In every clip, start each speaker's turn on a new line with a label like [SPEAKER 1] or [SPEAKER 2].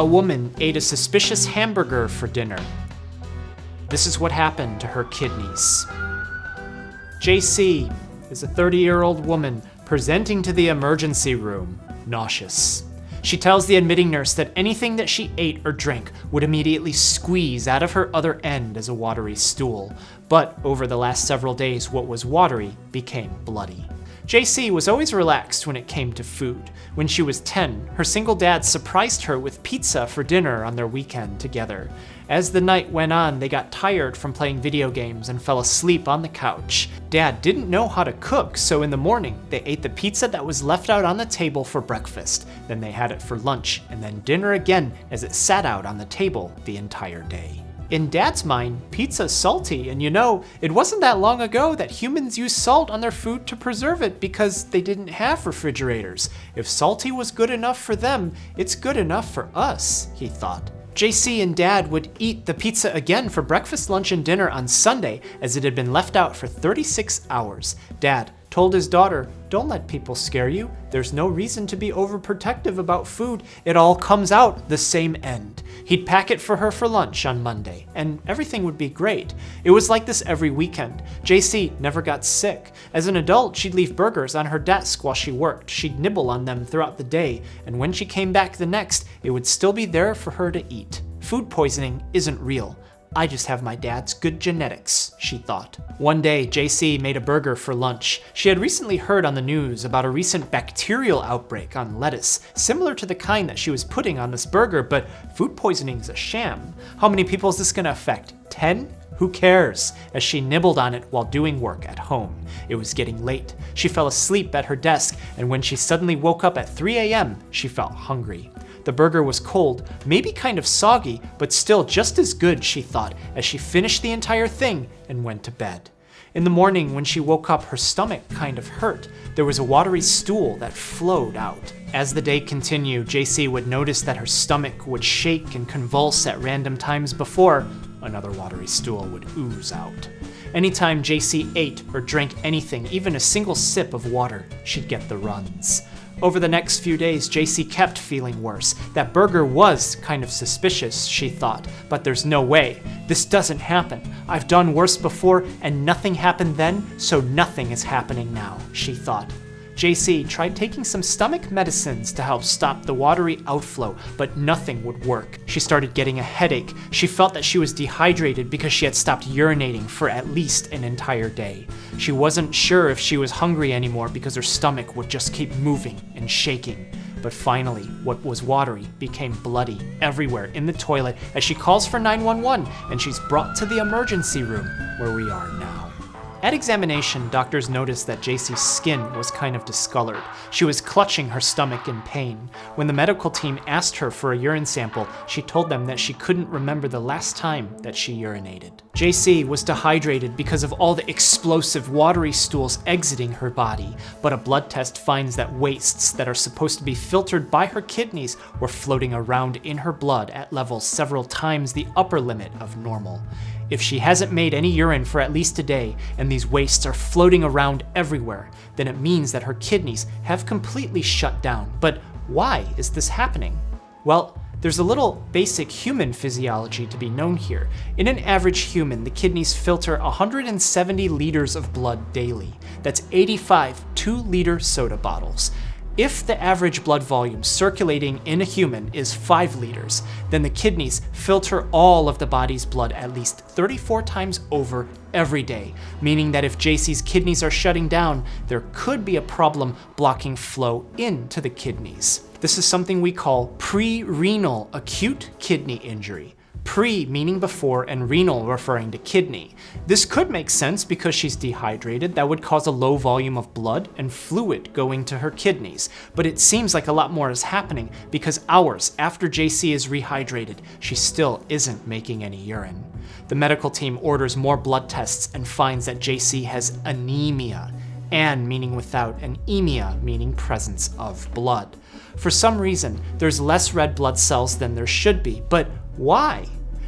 [SPEAKER 1] A woman ate a suspicious hamburger for dinner. This is what happened to her kidneys. JC is a 30 year old woman presenting to the emergency room, nauseous. She tells the admitting nurse that anything that she ate or drank would immediately squeeze out of her other end as a watery stool. But over the last several days, what was watery became bloody. JC was always relaxed when it came to food. When she was 10, her single dad surprised her with pizza for dinner on their weekend together. As the night went on, they got tired from playing video games and fell asleep on the couch. Dad didn't know how to cook, so in the morning, they ate the pizza that was left out on the table for breakfast. Then they had it for lunch, and then dinner again as it sat out on the table the entire day. In Dad's mind, pizza's salty, and you know, it wasn't that long ago that humans used salt on their food to preserve it because they didn't have refrigerators. If salty was good enough for them, it's good enough for us, he thought. JC and Dad would eat the pizza again for breakfast, lunch, and dinner on Sunday as it had been left out for 36 hours. Dad told his daughter, Don't let people scare you. There's no reason to be overprotective about food. It all comes out the same end. He'd pack it for her for lunch on Monday, and everything would be great. It was like this every weekend. JC never got sick. As an adult, she'd leave burgers on her desk while she worked. She'd nibble on them throughout the day, and when she came back the next, it would still be there for her to eat. Food poisoning isn't real. I just have my dad's good genetics, she thought. One day, JC made a burger for lunch. She had recently heard on the news about a recent bacterial outbreak on lettuce, similar to the kind that she was putting on this burger, but food poisoning's a sham. How many people is this gonna affect? 10? Who cares? As she nibbled on it while doing work at home. It was getting late. She fell asleep at her desk, and when she suddenly woke up at 3 a.m., she felt hungry. The burger was cold, maybe kind of soggy, but still just as good, she thought, as she finished the entire thing and went to bed. In the morning, when she woke up, her stomach kind of hurt. There was a watery stool that flowed out. As the day continued, JC would notice that her stomach would shake and convulse at random times before another watery stool would ooze out. Anytime JC ate or drank anything, even a single sip of water, she'd get the runs. Over the next few days, JC kept feeling worse. That burger was kind of suspicious, she thought, but there's no way. This doesn't happen. I've done worse before, and nothing happened then, so nothing is happening now, she thought. JC tried taking some stomach medicines to help stop the watery outflow, but nothing would work. She started getting a headache. She felt that she was dehydrated because she had stopped urinating for at least an entire day. She wasn't sure if she was hungry anymore because her stomach would just keep moving and shaking. But finally, what was watery became bloody everywhere in the toilet as she calls for 911 and she's brought to the emergency room where we are. At examination, doctors noticed that JC's skin was kind of discolored. She was clutching her stomach in pain. When the medical team asked her for a urine sample, she told them that she couldn't remember the last time that she urinated. JC was dehydrated because of all the explosive watery stools exiting her body, but a blood test finds that wastes that are supposed to be filtered by her kidneys were floating around in her blood at levels several times the upper limit of normal. If she hasn't made any urine for at least a day and these wastes are floating around everywhere, then it means that her kidneys have completely shut down. But why is this happening? Well, there's a little basic human physiology to be known here. In an average human, the kidneys filter 170 liters of blood daily. That's 85 2 liter soda bottles. If the average blood volume circulating in a human is 5 liters, then the kidneys filter all of the body's blood at least 34 times over every day, meaning that if JC's kidneys are shutting down, there could be a problem blocking flow into the kidneys. This is something we call pre-renal acute kidney injury. Pre meaning before and renal referring to kidney. This could make sense because she's dehydrated. That would cause a low volume of blood and fluid going to her kidneys. But it seems like a lot more is happening because hours after JC is rehydrated, she still isn't making any urine. The medical team orders more blood tests and finds that JC has anemia. An meaning without, and emia meaning presence of blood. For some reason, there's less red blood cells than there should be, but why?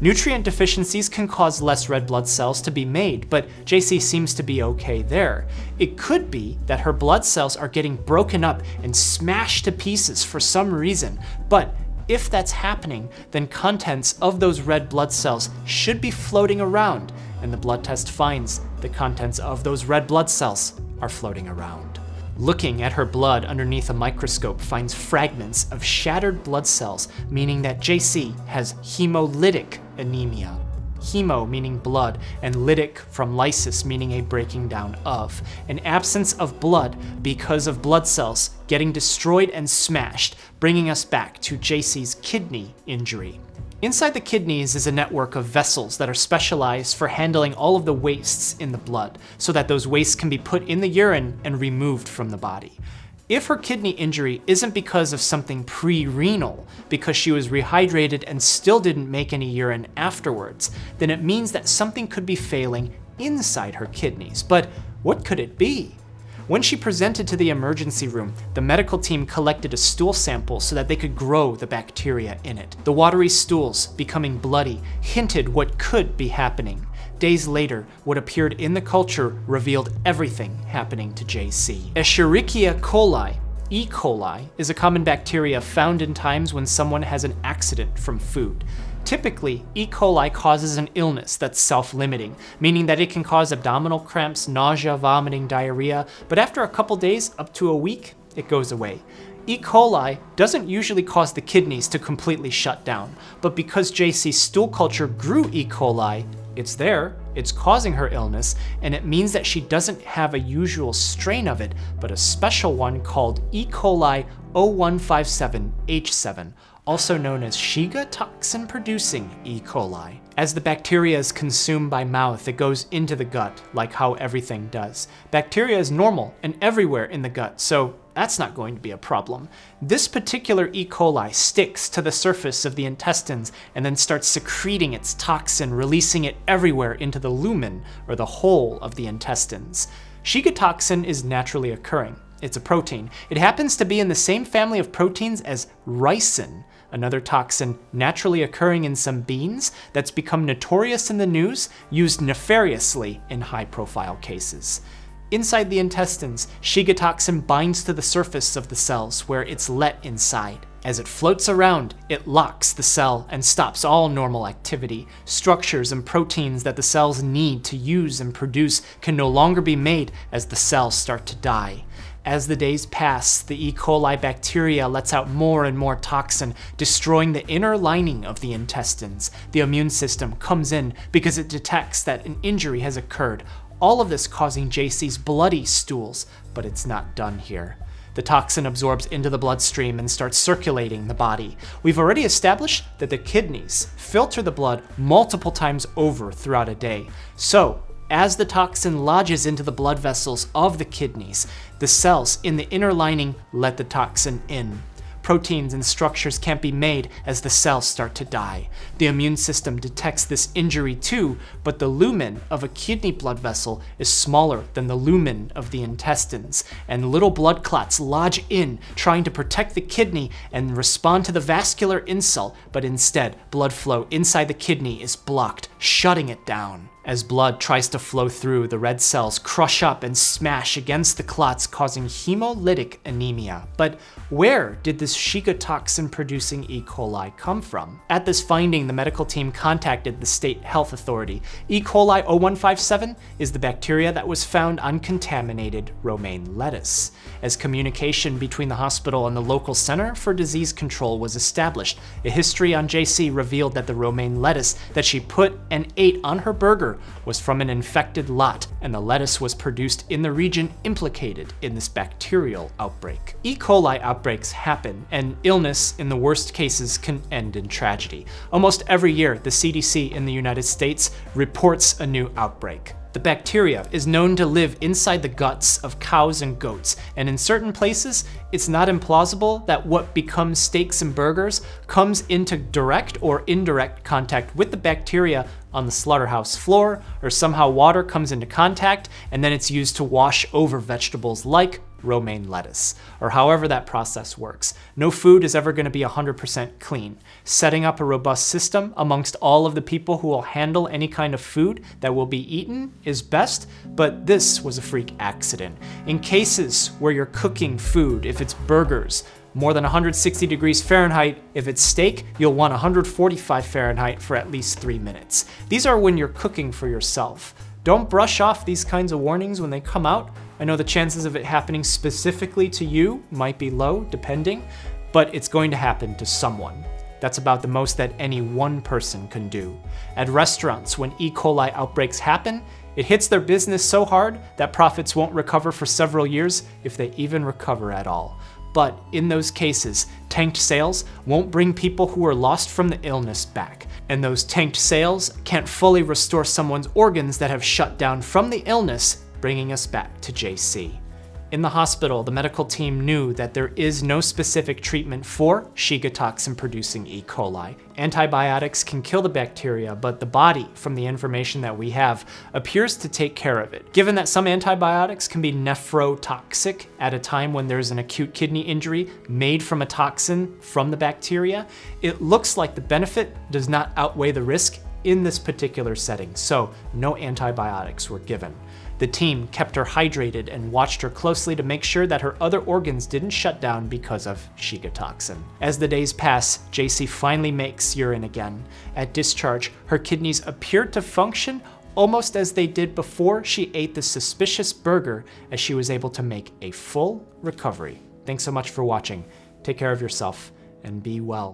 [SPEAKER 1] Nutrient deficiencies can cause less red blood cells to be made, but JC seems to be okay there. It could be that her blood cells are getting broken up and smashed to pieces for some reason, but If that's happening, then contents of those red blood cells should be floating around, and the blood test finds the contents of those red blood cells are floating around. Looking at her blood underneath a microscope finds fragments of shattered blood cells, meaning that JC has hemolytic anemia. Hemo meaning blood, and lytic from lysis meaning a breaking down of. An absence of blood because of blood cells getting destroyed and smashed, bringing us back to JC's kidney injury. Inside the kidneys is a network of vessels that are specialized for handling all of the wastes in the blood, so that those wastes can be put in the urine and removed from the body. If her kidney injury isn't because of something pre-renal, because she was rehydrated and still didn't make any urine afterwards, then it means that something could be failing inside her kidneys. But what could it be? When she presented to the emergency room, the medical team collected a stool sample so that they could grow the bacteria in it. The watery stools, becoming bloody, hinted what could be happening. Days later, what appeared in the culture revealed everything happening to JC. Escherichia coli, E. coli, is a common bacteria found in times when someone has an accident from food. Typically, E. coli causes an illness that's self-limiting, meaning that it can cause abdominal cramps, nausea, vomiting, diarrhea, but after a couple days, up to a week, it goes away. E. coli doesn't usually cause the kidneys to completely shut down, but because JC's stool culture grew E. coli, it's there, it's causing her illness, and it means that she doesn't have a usual strain of it, but a special one called E. coli 0157H7, also known as Shiga toxin producing E. coli. As the bacteria is consumed by mouth, it goes into the gut, like how everything does. Bacteria is normal and everywhere in the gut, so that's not going to be a problem. This particular E. coli sticks to the surface of the intestines and then starts secreting its toxin, releasing it everywhere into the lumen, or the hole of the intestines. Shiga toxin is naturally occurring. It's a protein. It happens to be in the same family of proteins as ricin, another toxin naturally occurring in some beans that's become notorious in the news, used nefariously in high profile cases. Inside the intestines, Shiga toxin binds to the surface of the cells where it's let inside. As it floats around, it locks the cell and stops all normal activity. Structures and proteins that the cells need to use and produce can no longer be made as the cells start to die. As the days pass, the E. coli bacteria lets out more and more toxin, destroying the inner lining of the intestines. The immune system comes in because it detects that an injury has occurred, all of this causing JC's bloody stools, but it's not done here. The toxin absorbs into the bloodstream and starts circulating the body. We've already established that the kidneys filter the blood multiple times over throughout a day. So, as the toxin lodges into the blood vessels of the kidneys, the cells in the inner lining let the toxin in. Proteins and structures can't be made as the cells start to die. The immune system detects this injury too, but the lumen of a kidney blood vessel is smaller than the lumen of the intestines, and little blood clots lodge in, trying to protect the kidney and respond to the vascular insult, but instead, blood flow inside the kidney is blocked, shutting it down. As blood tries to flow through, the red cells crush up and smash against the clots, causing hemolytic anemia. But where did this Shiga toxin producing E. coli come from? At this finding, the medical team contacted the state health authority. E. coli 0157 is the bacteria that was found on contaminated romaine lettuce. As communication between the hospital and the local Center for Disease Control was established, a history on JC revealed that the romaine lettuce that she put and ate on her burger was from an infected lot, and the lettuce was produced in the region implicated in this bacterial outbreak. E. coli outbreaks happen, and illness, in the worst cases, can end in tragedy. Almost every year, the CDC in the United States reports a new outbreak. The bacteria is known to live inside the guts of cows and goats, and in certain places, it's not implausible that what becomes steaks and burgers comes into direct or indirect contact with the bacteria on the slaughterhouse floor, or somehow water comes into contact and then it's used to wash over vegetables like romaine lettuce, or however that process works. No food is ever going to be 100% clean. Setting up a robust system amongst all of the people who will handle any kind of food that will be eaten is best, but this was a freak accident. In cases where you're cooking food, if it's burgers, more than 160 degrees Fahrenheit. If it's steak, you'll want 145 Fahrenheit for at least three minutes. These are when you're cooking for yourself. Don't brush off these kinds of warnings when they come out. I know the chances of it happening specifically to you might be low, depending, but it's going to happen to someone. That's about the most that any one person can do. At restaurants, when E. coli outbreaks happen, it hits their business so hard that profits won't recover for several years, if they even recover at all. But in those cases, tanked sales won't bring people who are lost from the illness back. And those tanked sales can't fully restore someone's organs that have shut down from the illness, bringing us back to JC. In the hospital, the medical team knew that there is no specific treatment for Shiga toxin producing E. coli. Antibiotics can kill the bacteria, but the body, from the information that we have, appears to take care of it. Given that some antibiotics can be nephrotoxic at a time when there's an acute kidney injury made from a toxin from the bacteria, it looks like the benefit does not outweigh the risk in this particular setting, so no antibiotics were given. The team kept her hydrated and watched her closely to make sure that her other organs didn't shut down because of Shiga toxin. As the days pass, JC finally makes urine again. At discharge, her kidneys appeared to function almost as they did before she ate the suspicious burger as she was able to make a full recovery. Thanks so much for watching. Take care of yourself and be well.